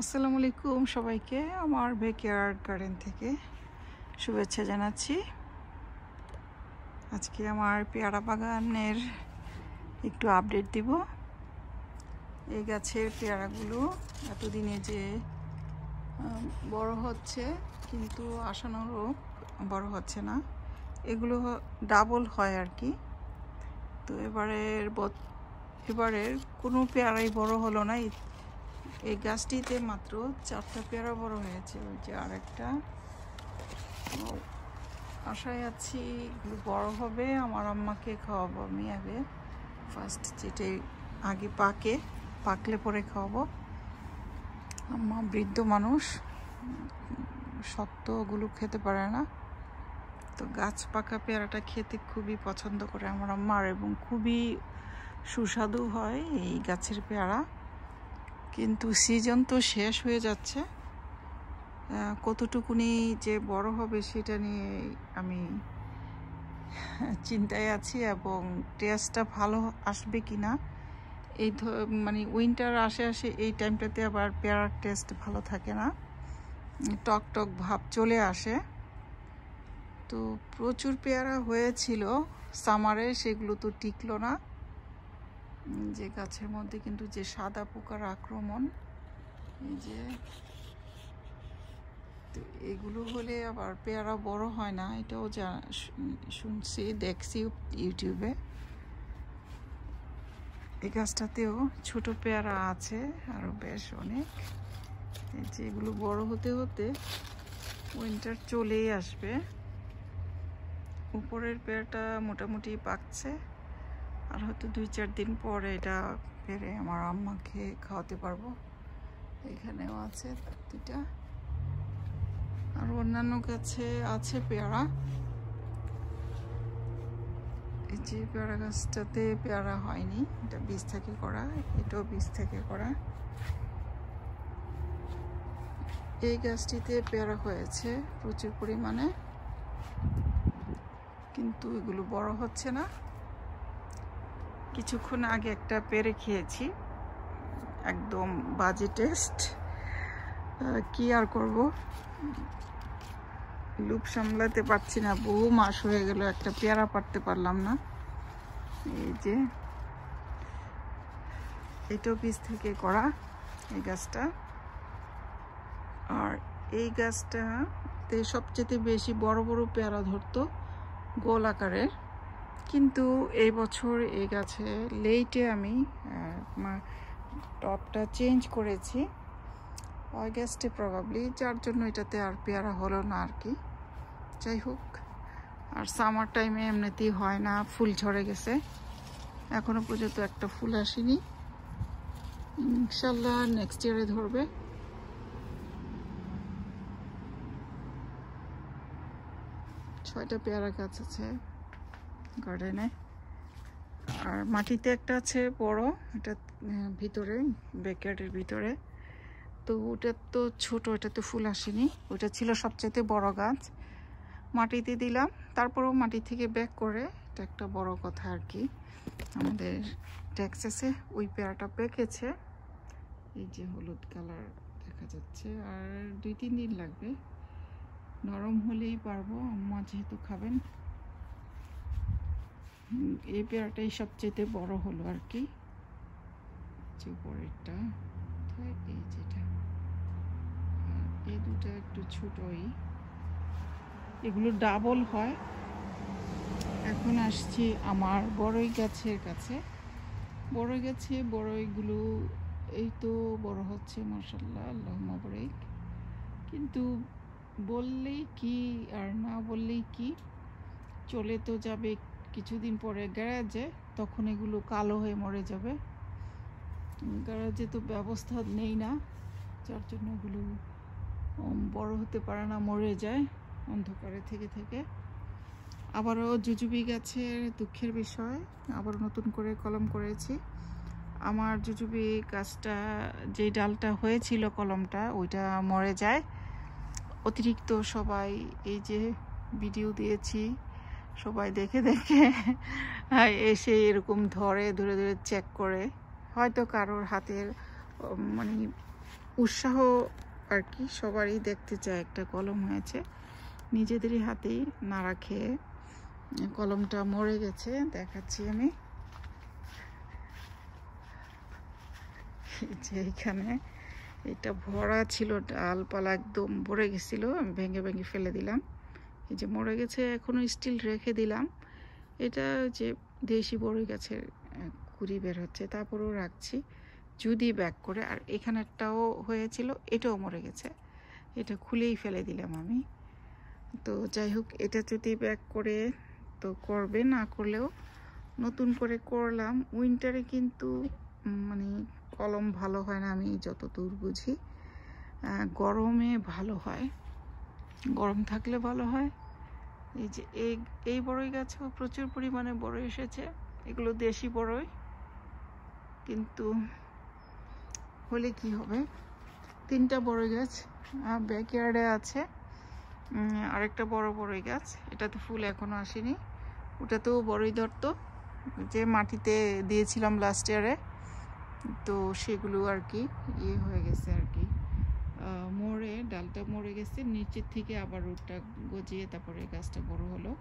আসসালামু আলাইকুম সবাইকে, আমার বেকেয়ার্ড গার্ডেন থেকে শুভেচ্ছা জানাচ্ছি। আজকে আমার পেয়ারা বাগানের একটু আপডেট দিব। এই গাছের পেয়ারাগুলো এতদিনে যে বড় হচ্ছে, কিন্তু আশানুরূপ বড় হচ্ছে না। এগুলো ডাবল হয় আর কি। তো এবারের এবারের কোনো পেয়ারাই বড় হলো না। এই- গাছটিতে মাত্র চারটা পেয়ারা বড় হয়েছে, ওই যে আরেকটা। আশায় আছি এগুলো বড় হবে, আমার আম্মাকে খাওয়াবো আমি আগে। ফার্স্ট যেটাই আগে পাকে, পাকলে পরে খাওয়াবো। আম্মা বৃদ্ধ মানুষ শক্তগুলো খেতে পারে না। তো গাছ পাকা পেয়ারাটা খেতে খুবই পছন্দ করে আমার আম্মার এবং খুবই সুস্বাদু হয় এই গাছের পেয়ারা। কিন্তু সিজন তো শেষ হয়ে যাচ্ছে। কতটুকুনি যে বড় হবে সেটা নিয়ে আমি চিন্তায় আছি এবং টেস্টটা ভালো আসবে কি না এই মানে উইন্টার আসে আসে এই টাইমটাতে আবার পেয়ারার টেস্ট ভালো থাকে না। টক টক ভাব চলে আসে। তো প্রচুর পেয়ারা হয়েছিল। সামারে সেগুলো তো টিকলো না। যে গাছের মধ্যে কিন্তু যে সাদা পোকার আক্রমণ, এই যে, তো এগুলো হলে আবার পেয়ারা বড় হয় না, এটাও যা শুনছি, দেখছি ইউটিউবে। এই গাছটাতেও ছোট পেয়ারা আছে, আরও বেশ অনেক। এই যে এগুলো বড় হতে হতে উইন্টার চলেই আসবে। উপরের পেয়ারাটা মোটামুটি পাকছে। আর হয়তো দুই চার দিন পরে এটা পেরে আমার আম্মাকে খাওয়াতে পারব। এখানেও আছে দুটা আর অন্যান্য গাছে আছে পেয়ারা। এই যে পেয়ারা গাছটাতে পেয়ারা হয়নি, এটা বীজ থেকে করা, এটাও বীজ থেকে করা। এই গাছটিতে পেয়ারা হয়েছে প্রচুর পরিমাণে, কিন্তু এগুলো বড় হচ্ছে না। কিছুক্ষণ আগে একটা পেরে খেয়েছি। একদম বাজে টেস্ট। কি আর করব? লুপ সামলাতে পারছি না। বহু মাস হয়ে গেল, একটা পেয়ারা পারতে পারলাম না। এই যে এটাও পিস থেকে করা এই গাছটা। আর এই গাছটাতে সবচেয়ে বেশি বড় বড় পেয়ারা ধরতো গোল আকারের। কিন্তু এই বছর এই গাছে। লেটে আমি টপটা চেঞ্জ করেছি। অগস্টে প্রবাবলি যার জন্য এটাতে আর পেয়ারা হলো না আর কি। যাই হোক, আর সামার টাইমে এমনিতেই হয় না, ফুল ঝরে গেছে। এখনও পর্যন্ত একটা ফুল আসেনি। ইনশাল্লাহ নেক্সট ইয়ারে ধরবে। ছয়টা পেয়ারা গাছ আছে। গার্ডেনে আর মাটিতে একটা আছে বড়, এটা ভিতরে ব্যাকয়ার্ডের ভিতরে। তো ওটা তো ছোট, ওটা তো ফুল আসেনি। ওটা ছিল সবচাইতে বড় গাছ। মাটিতে দিলাম, তারপরেও মাটি থেকে ব্যাক করে, এটা একটা বড় কথা আর কি। আমাদের ট্যাক্সেসে ওই পেয়ারাটা পেকেছে এই যে হলুদ কালার দেখা যাচ্ছে, আর দুই তিন দিন লাগবে। নরম হলেই পারব, আম্মা যেহেতু খাবেন। এই পেয়ারাটাই সবচেয়ে বড় হলো আর কি। যে পরেরটা কোথায়? এই যেটা। এই দুটো একটু ছোটই। এগুলো ডাবল হয়। এখন আসছি আমার বড়ই গাছের কাছে। বড়ই গাছে বড়ইগুলো, এই তো বড় হচ্ছে মার্শাল্লাহ আল্লাহ মাবরিক। কিন্তু বললেই কি আর না বললেই কি? চলে তো যাবে কিছুদিন পরে গ্যারাজে, তখন এগুলো কালো হয়ে মরে যাবে। গ্যারাজে তো ব্যবস্থা নেই না, যার জন্য এগুলো বড় হতে পারে না, মরে যায় অন্ধকারে থেকে থেকে। আবারও জুজুবি গাছের দুঃখের বিষয় আবার নতুন করে কলম করেছি। আমার জুজুবি গাছটা যেই ডালটা হয়েছিল কলমটা, ওইটা মরে যায়। অতিরিক্ত সবাই এই যে ভিডিও দিয়েছি সবাই দেখে দেখে এসে এরকম ধরে ধরে ধরে চেক করে। হয়তো কারোর হাতের মানে উৎসাহ আর কি, সবারই দেখতে চায় একটা কলম হয়েছে। নিজেদেরই হাতেই নাড়া খেয়ে কলমটা মরে গেছে, দেখাচ্ছি আমি। যে এখানে এটা ভরা ছিল, ডালপালা একদম ভরে গেছিল ভেঙে ভেঙে ফেলে দিলাম। এই যে মরে গেছে, এখনও স্টিল রেখে দিলাম। এটা যে দেশি বড়ই গাছের কুড়ি বের হচ্ছে, তারপরেও রাখছি। যদি ব্যাক করে, আর এখানেরটাও হয়েছিল, এটাও মরে গেছে। এটা খুলেই ফেলে দিলাম আমি। তো যাই হোক, এটা যদি ব্যাক করে তো করবে, না করলেও নতুন করে করলাম। উইন্টারে কিন্তু মানে কলম ভালো হয় না, আমি যত দূর বুঝি গরমে ভালো হয়। গরম থাকলে ভালো হয়। এই যে এই এই বড়ই গাছেও প্রচুর পরিমাণে বড় এসেছে। এগুলো দেশি বড়ই। কিন্তু হলে কি হবে? তিনটা বড়ই গাছ ব্যাকয়ার্ডে আছে। আরেকটা বড় বড়ই গাছ। এটাতে ফুল এখনও আসেনি। ওটাতেও বড়ই ধরতো। যে মাটিতে দিয়েছিলাম লাস্ট ইয়ারে তো সেগুলো আর কি ইয়ে হয়ে গেছে আর কি। মরে, ডালটা মরে গেছে, নিচের থেকে আবার ওটা গজিয়ে তারপরে গাছটা বড় হলো।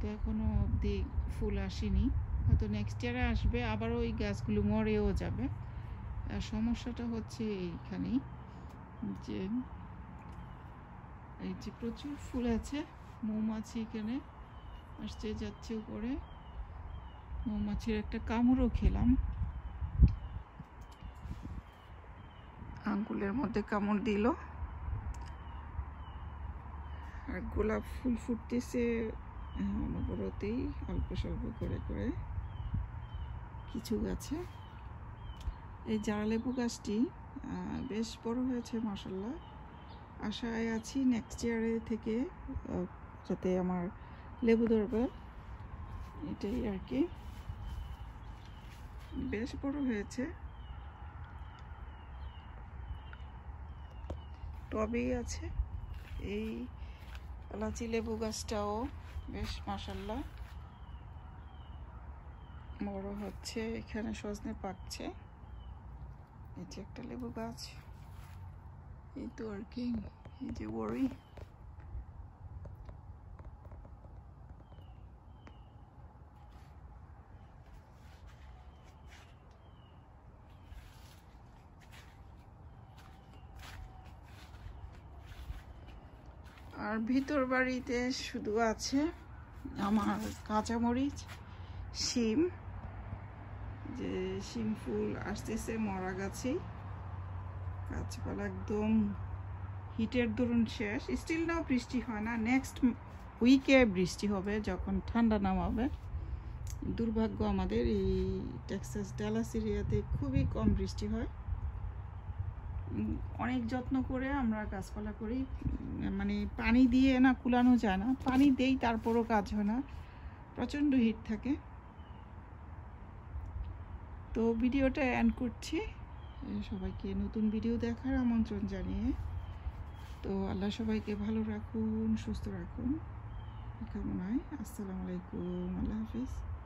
তো এখনও অবধি ফুল আসেনি। হয়তো নেক্সট ইয়ারে আসবে, আবার ওই গাছগুলো মরেও যাবে। আর সমস্যাটা হচ্ছে এইখানেই যে এই যে প্রচুর ফুল আছে, মৌমাছি এখানে আসছে, যাচ্ছে উপরে। মৌমাছির একটা কামড়ও খেলাম। আঙ্গুলের মধ্যে কামড় দিল? আর গোলাপ ফুল ফুটতেছে। অনবরতেই, অল্প স্বল্প করে করে কিছু গাছে। এই জারালেবু গাছটি বেশ বড় হয়েছে মাসাল্লাহ আশায় আছি নেক্সট ইয়ারে থেকে যাতে আমার লেবু ধরবে। এটাই আর কি। বেশ বড় হয়েছে। টবেই আছে। এই এলাচি লেবু গাছটাও বেশ মাসাল্লা বড় হচ্ছে, এখানে সজনে পাকছে। যে একটা লেবু গাছ। এই তো আর কি, এই যে বড়ই আর ভিতর বাড়িতে শুধু আছে আমার কাঁচামরিচ, শিম, যে শিম ফুল আসতেছে, মরা গাছেই গাছপালা একদম হিটের দরুন শেষ। স্টিল নাও বৃষ্টি হয় না। নেক্সট উইকে বৃষ্টি হবে, যখন ঠান্ডা নামাবে। দুর্ভাগ্য আমাদের, এই টেক্সাস ডালাস এরিয়াতে খুবই কম বৃষ্টি হয়। অনেক যত্ন করে আমরা গাছপালা করি। মানে পানি দিয়ে না কুলানো যায় না। পানি দেই, তারপরও কাজ হয় না। প্রচণ্ড হিট থাকে। তো ভিডিওটা অ্যান্ড করছি। সবাইকে নতুন ভিডিও দেখার আমন্ত্রণ জানিয়ে। তো আল্লাহ সবাইকে ভালো রাখুন, সুস্থ রাখুন। কামনায় আসসালামু আলাইকুম। আল্লাহ হাফিজ।